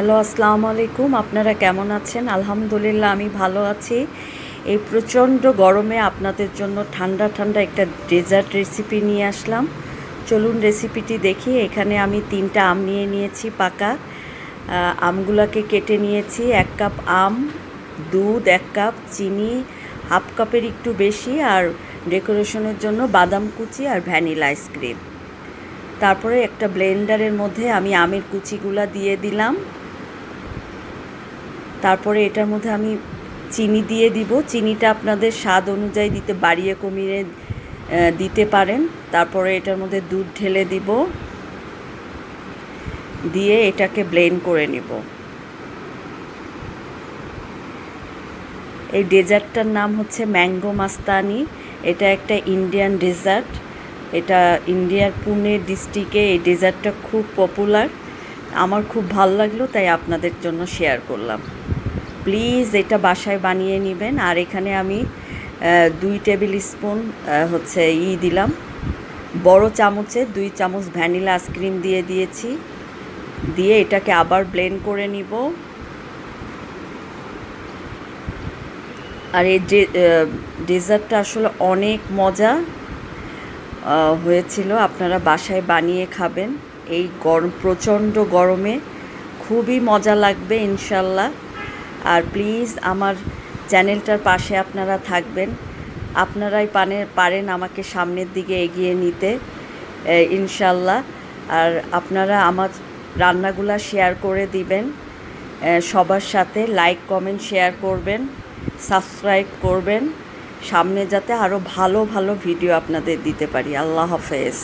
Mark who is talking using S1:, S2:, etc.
S1: আসসালামু আলাইকুম। আপনারা কেমন আছেন? আলহামদুলিল্লাহ, আমি ভালো আছি। এই প্রচণ্ড গরমে আপনাদের জন্য ঠান্ডা ঠান্ডা একটা ডেজার্ট রেসিপি নিয়ে আসলাম। চলুন রেসিপিটি দেখি। এখানে আমি তিনটা আম নিয়ে নিয়েছি, পাকা। আমগুলাকে কেটে নিয়েছি। এক কাপ আম, দুধ, এক কাপ চিনি, হাফ কাপের একটু বেশি, আর ডেকোরেশনের জন্য বাদাম কুচি আর ভ্যানিলা আইসক্রিম তারপরে একটা ব্লেন্ডারের মধ্যে আমি আমের কুচিগুলা দিয়ে দিলাম। তারপরে এটার মধ্যে আমি চিনি দিয়ে দিব। চিনিটা আপনাদের স্বাদ অনুযায়ী দিতে, বাড়িয়ে কমিয়ে দিতে পারেন। তারপরে এটার মধ্যে দুধ ঢেলে দিব। দিয়ে এটাকে ব্লেন্ড করে নিব। এই ডেজার্টটার নাম হচ্ছে ম্যাঙ্গো মাস্তানি। এটা একটা ইন্ডিয়ান ডেজার্ট। এটা ইন্ডিয়ার পুনে ডিস্ট্রিক্টে এই ডেজার্টটা খুব পপুলার। আমার খুব ভালো লাগল, তাই আপনাদের জন্য শেয়ার করলাম। প্লিজ এটা বাসায় বানিয়ে নেবেন। আর এখানে আমি দুই টেবিল স্পুন হচ্ছে ই দিলাম। বড় চামচে দুই চামচ ভ্যানিলা আইসক্রিম দিয়ে দিয়েছি। দিয়ে এটাকে আবার ব্লেন্ড করে নিব। আর এই ডেজার্টটা আসলে অনেক মজা হয়েছিল। আপনারা বাসায় বানিয়ে খাবেন। এই গরম, প্রচণ্ড গরমে খুবই মজা লাগবে, ইনশাল্লাহ। আর প্লিজ আমার চ্যানেলটার পাশে আপনারা থাকবেন। আপনারাই পানে, পারেন আমাকে সামনের দিকে এগিয়ে নিতে ইনশাল্লাহ। আর আপনারা আমার রান্নাগুলা শেয়ার করে দিবেন সবার সাথে। লাইক কমেন্ট শেয়ার করবেন সাবস্ক্রাইব করবেন। সামনে যাতে আরও ভালো ভালো ভিডিও আপনাদের দিতে পারি। আল্লাহ হাফেজ।